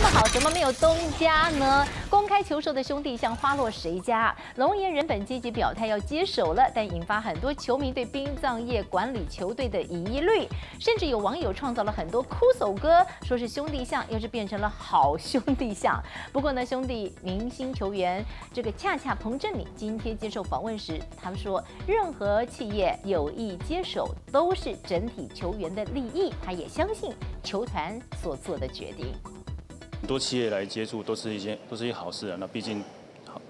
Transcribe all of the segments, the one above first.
这么好，怎么没有东家呢？公开求售的兄弟像花落谁家？龙岩人本积极表态要接手了，但引发很多球迷对殡葬业管理球队的疑虑，甚至有网友创造了很多哭手歌，说是兄弟像，又是变成了好兄弟像。不过呢，兄弟明星球员这个恰恰彭振敏今天接受访问时，他们说，任何企业有意接手都是整体球员的利益，他也相信球团所做的决定。很多企业来接触都是一件都是一件好事啊。那毕竟，好，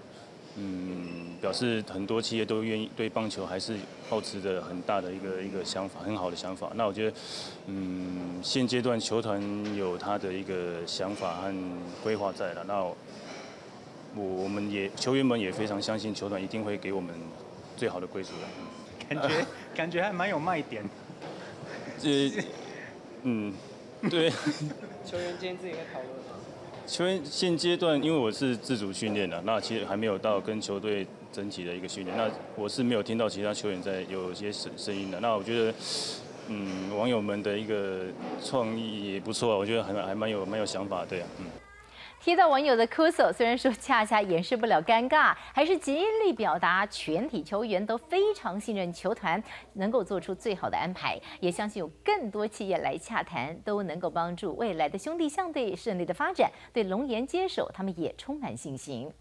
嗯，表示很多企业都愿意对棒球还是抱持着很大的一个一个想法，很好的想法。那我觉得，嗯，现阶段球团有他的一个想法和规划在了。那我我们也球员们也非常相信球团一定会给我们最好的归属的。感觉感觉还蛮有卖点。这，嗯，对。球员今天自己在讨论吗？球员现阶段，因为我是自主训练的，那其实还没有到跟球队整体的一个训练。那我是没有听到其他球员在有些声声音的。那我觉得，嗯，网友们的一个创意也不错，我觉得还还蛮有蛮有想法，对啊，嗯。提到网友的哭诉，虽然说恰恰掩饰不了尴尬，还是极力表达全体球员都非常信任球团，能够做出最好的安排，也相信有更多企业来洽谈，都能够帮助未来的兄弟象队顺利的发展。对龙岩接手，他们也充满信心。